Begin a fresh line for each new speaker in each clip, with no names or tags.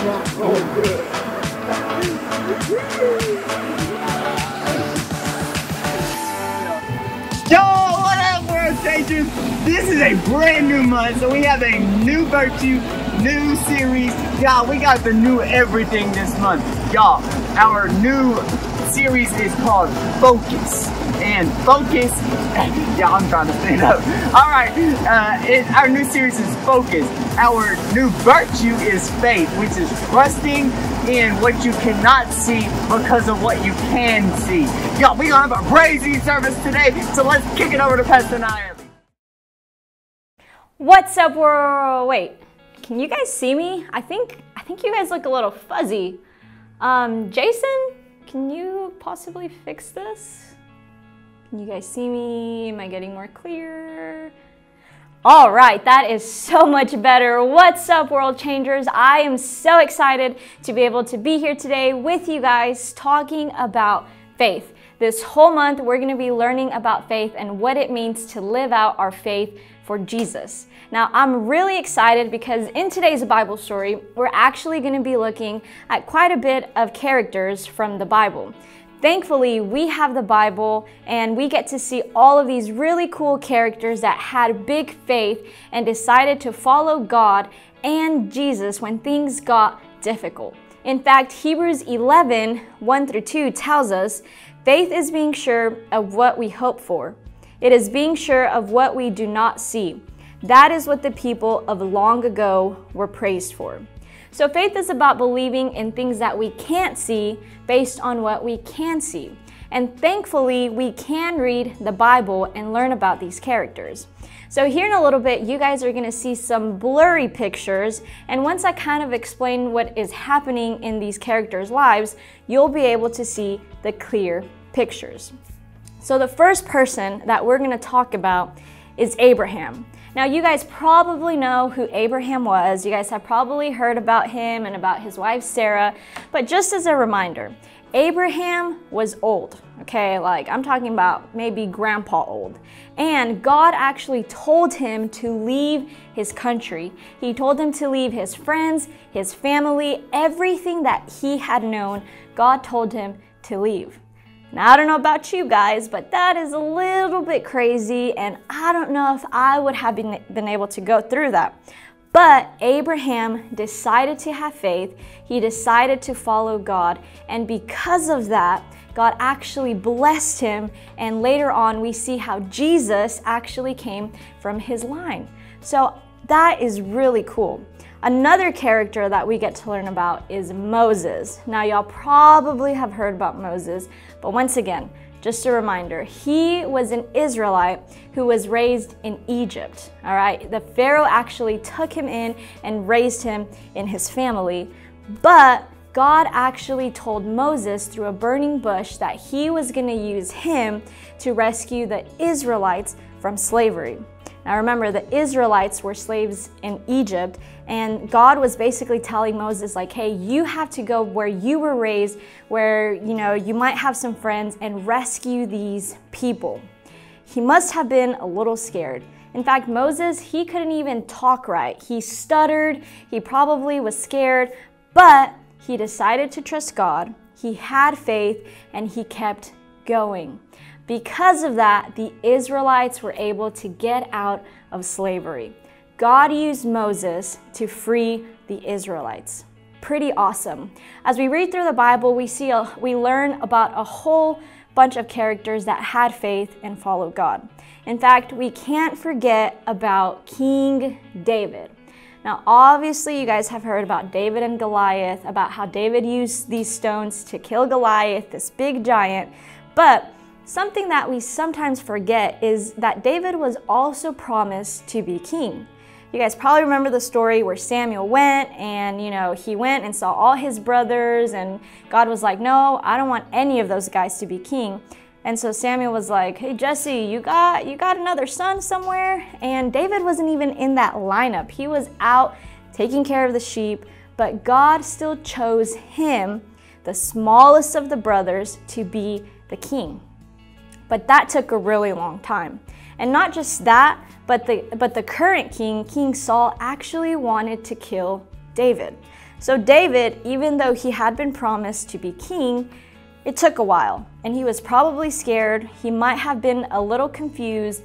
Yo, what up, World Changers? This is a brand new month, so we have a new virtue, new series. Y'all, we got the new everything this month. Y'all, our new series is called Focus. And Focus, yeah, I'm trying to stand up. All right, uh, it, our new series is Focus. Our new virtue is faith, which is trusting in what you cannot see because of what you can see. Y'all, we gonna have a crazy service today, so let's kick it over to Pastor Nair.
What's up, world? Wait, can you guys see me? I think I think you guys look a little fuzzy. Um, Jason, can you possibly fix this? Can you guys see me? Am I getting more clear? All right, that is so much better. What's up, world changers? I am so excited to be able to be here today with you guys talking about faith. This whole month, we're going to be learning about faith and what it means to live out our faith for Jesus. Now, I'm really excited because in today's Bible story, we're actually going to be looking at quite a bit of characters from the Bible. Thankfully, we have the Bible and we get to see all of these really cool characters that had big faith and decided to follow God and Jesus when things got difficult. In fact, Hebrews 11 1 through 2 tells us faith is being sure of what we hope for, it is being sure of what we do not see. That is what the people of long ago were praised for. So faith is about believing in things that we can't see based on what we can see. And thankfully, we can read the Bible and learn about these characters. So here in a little bit, you guys are gonna see some blurry pictures. And once I kind of explain what is happening in these characters' lives, you'll be able to see the clear pictures. So the first person that we're gonna talk about is Abraham. Now, you guys probably know who Abraham was. You guys have probably heard about him and about his wife Sarah. But just as a reminder, Abraham was old, okay? Like I'm talking about maybe grandpa old. And God actually told him to leave his country. He told him to leave his friends, his family, everything that he had known. God told him to leave. Now, I don't know about you guys, but that is a little bit crazy, and I don't know if I would have been, been able to go through that. But Abraham decided to have faith, he decided to follow God, and because of that, God actually blessed him, and later on, we see how Jesus actually came from his line. So that is really cool. Another character that we get to learn about is Moses. Now, y'all probably have heard about Moses, but once again, just a reminder, he was an Israelite who was raised in Egypt. All right, the Pharaoh actually took him in and raised him in his family, but God actually told Moses through a burning bush that he was going to use him to rescue the Israelites from slavery. Now remember, the Israelites were slaves in Egypt, and God was basically telling Moses, like, hey, you have to go where you were raised, where you know you might have some friends, and rescue these people. He must have been a little scared. In fact, Moses, he couldn't even talk right. He stuttered, he probably was scared, but he decided to trust God. He had faith and he kept going. Because of that, the Israelites were able to get out of slavery. God used Moses to free the Israelites. Pretty awesome. As we read through the Bible, we see a, we learn about a whole bunch of characters that had faith and followed God. In fact, we can't forget about King David. Now, obviously, you guys have heard about David and Goliath, about how David used these stones to kill Goliath, this big giant. But Something that we sometimes forget is that David was also promised to be king. You guys probably remember the story where Samuel went and, you know, he went and saw all his brothers and God was like, "No, I don't want any of those guys to be king." And so Samuel was like, "Hey Jesse, you got you got another son somewhere?" And David wasn't even in that lineup. He was out taking care of the sheep, but God still chose him, the smallest of the brothers, to be the king. But that took a really long time. And not just that, but the, but the current king, King Saul, actually wanted to kill David. So, David, even though he had been promised to be king, it took a while, and he was probably scared. He might have been a little confused,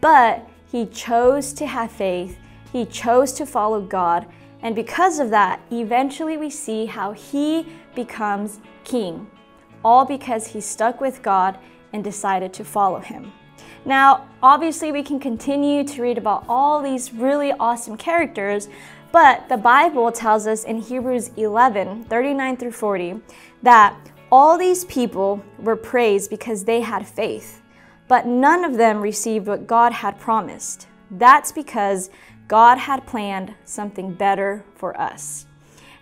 but he chose to have faith. He chose to follow God. And because of that, eventually we see how he becomes king, all because he stuck with God and decided to follow him. Now, obviously, we can continue to read about all these really awesome characters, but the Bible tells us in Hebrews 11 39 through 40 that all these people were praised because they had faith, but none of them received what God had promised. That's because God had planned something better for us.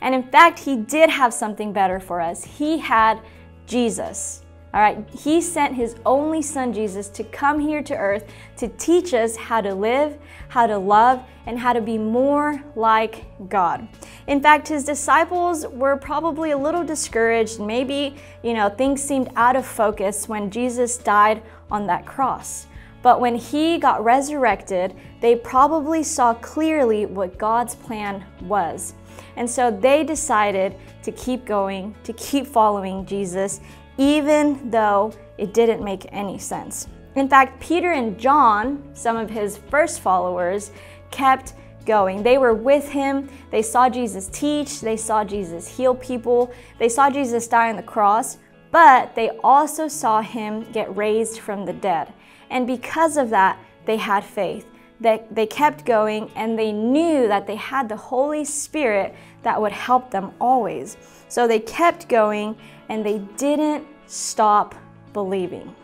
And in fact, He did have something better for us. He had Jesus. All right, He sent His only Son, Jesus, to come here to earth to teach us how to live, how to love, and how to be more like God. In fact, His disciples were probably a little discouraged. Maybe, you know, things seemed out of focus when Jesus died on that cross. But when He got resurrected, they probably saw clearly what God's plan was. And so they decided to keep going, to keep following Jesus, even though it didn't make any sense. In fact, Peter and John, some of his first followers, kept going. They were with him. They saw Jesus teach. They saw Jesus heal people. They saw Jesus die on the cross, but they also saw him get raised from the dead. And because of that, they had faith. They, they kept going and they knew that they had the Holy Spirit that would help them always. So they kept going and they didn't stop believing.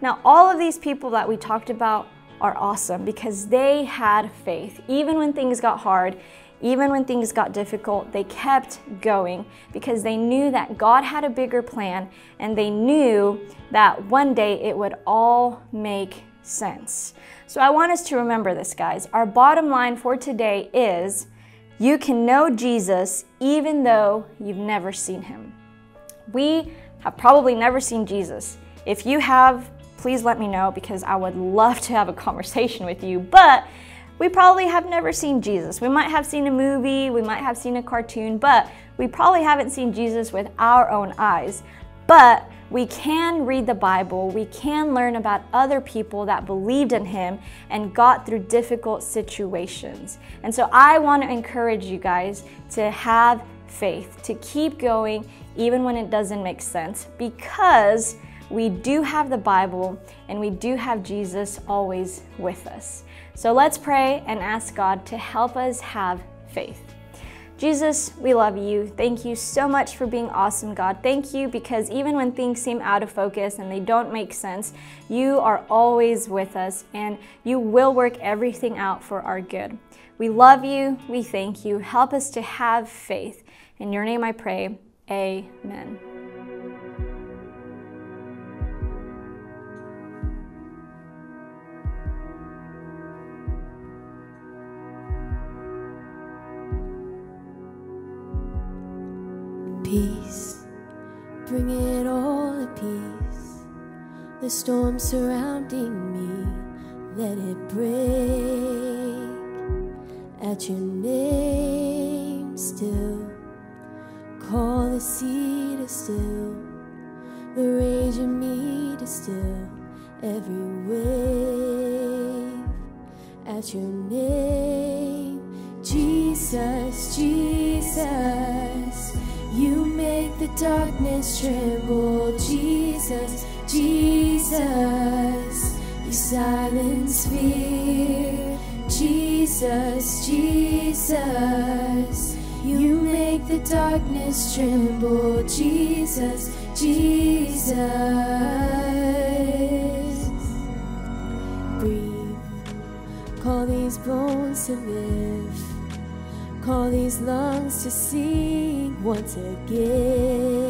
Now, all of these people that we talked about are awesome because they had faith. Even when things got hard, even when things got difficult, they kept going because they knew that God had a bigger plan and they knew that one day it would all make sense. So I want us to remember this, guys. Our bottom line for today is you can know Jesus even though you've never seen him. We have probably never seen Jesus. If you have, please let me know because I would love to have a conversation with you. But we probably have never seen Jesus. We might have seen a movie, we might have seen a cartoon, but we probably haven't seen Jesus with our own eyes. But we can read the Bible, we can learn about other people that believed in Him and got through difficult situations. And so I want to encourage you guys to have faith, to keep going even when it doesn't make sense, because we do have the Bible and we do have Jesus always with us. So let's pray and ask God to help us have faith. Jesus, we love you. Thank you so much for being awesome, God. Thank you because even when things seem out of focus and they don't make sense, you are always with us and you will work everything out for our good. We love you. We thank you. Help us to have faith. In your name I pray. Amen.
Peace, bring it all at peace. The storm surrounding me, let it break at your name the sea to still, the rage in me to still every wave at your name. Jesus, Jesus, you make the darkness tremble. Jesus, Jesus, you silence fear. Jesus, Jesus, you make the darkness tremble. Jesus, Jesus. Breathe, call these bones to live. Call these lungs to sing once again.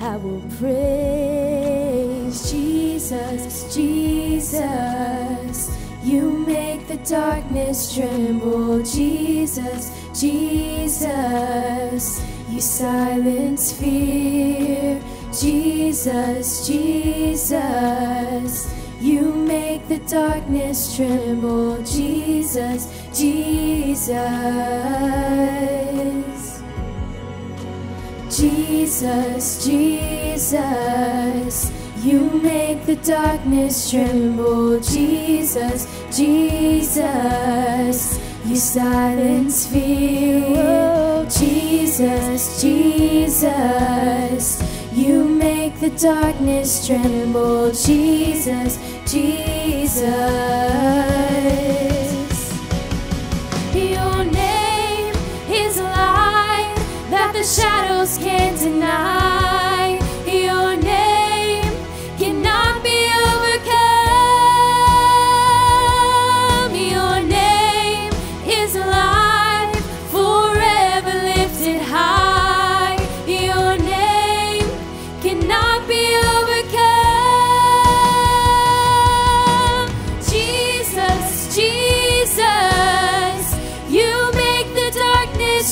I will praise Jesus, Jesus. You make the darkness tremble, Jesus, Jesus. You silence fear, Jesus, Jesus. You make the darkness tremble, Jesus, Jesus. Jesus, Jesus. You make the darkness tremble, Jesus, Jesus. You silence fear, Jesus, Jesus. You make the darkness tremble, Jesus, Jesus.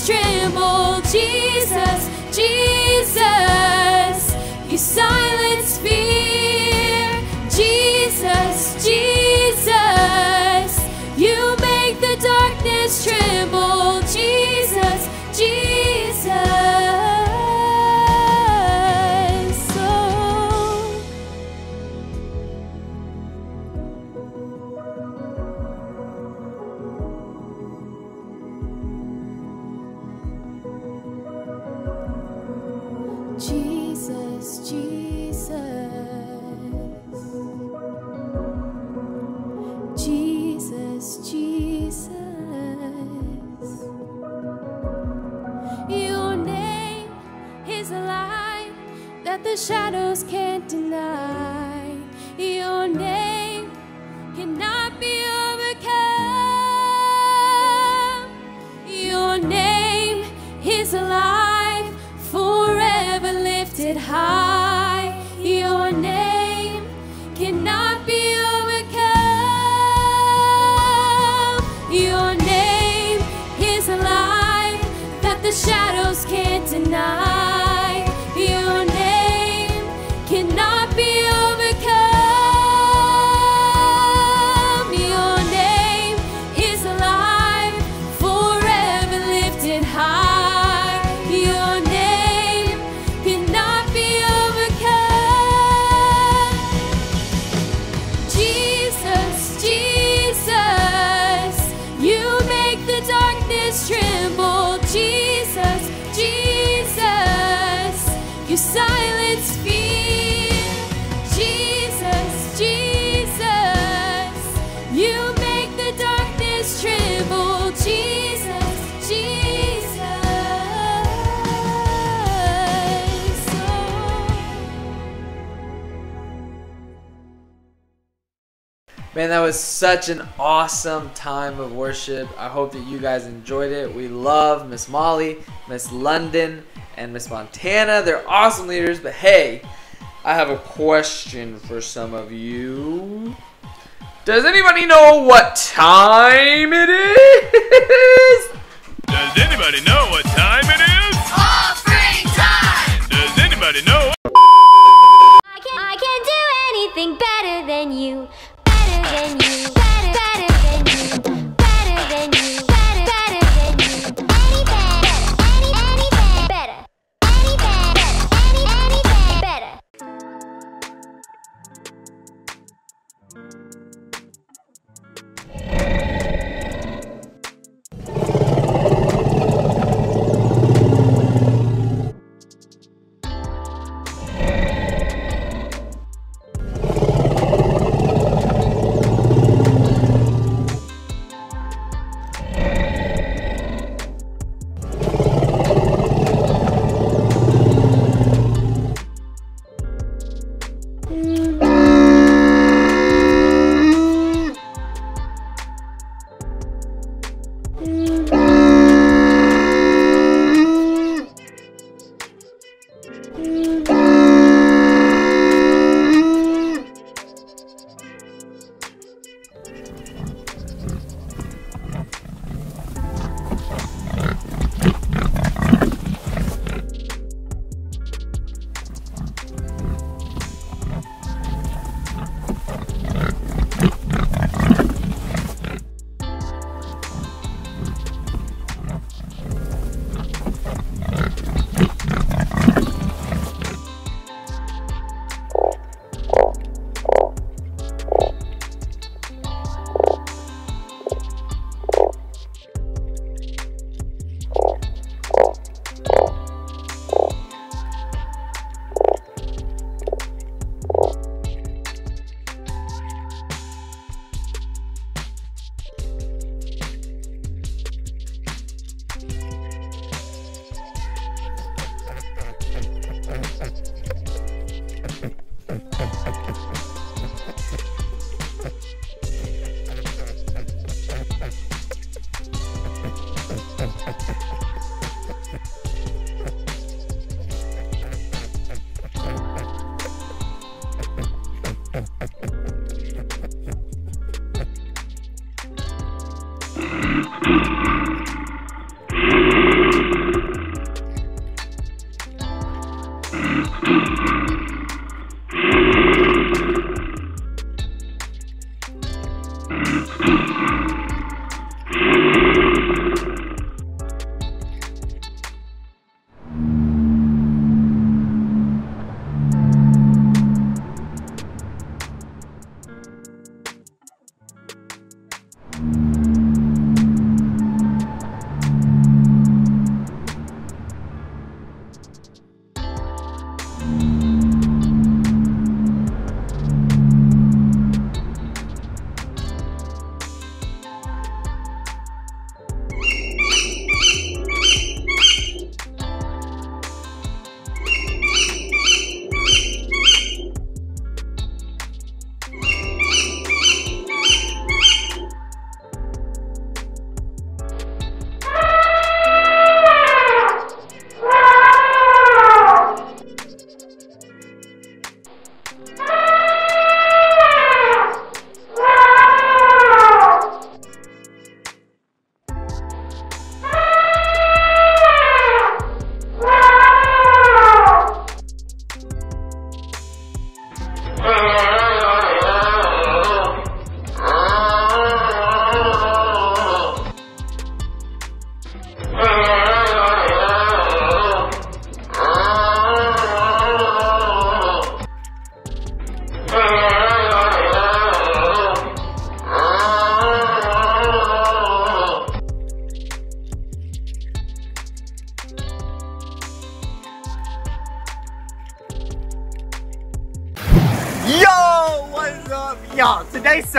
Tremble. Jesus, Jesus, you silence the shadows can't
Man, that was such an awesome time of worship. I hope that you guys enjoyed it. We love Miss Molly, Miss London, and Miss Montana. They're awesome leaders, but hey, I have a question for some of you. Does anybody know what time it is?
Does anybody know what time it is? Offering time! Does anybody know?
I can, I can do anything better than you.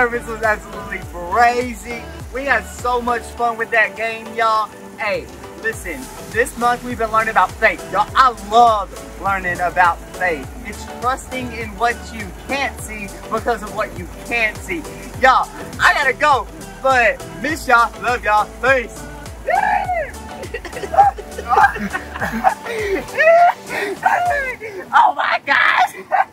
Service was absolutely crazy. We had so much fun with that game, y'all. Hey, listen, this month we've been learning about faith. Y'all, I love learning about faith. It's trusting in what you can't see because of what you can't see. Y'all, I gotta go, but miss y'all, love y'all, peace. oh my gosh!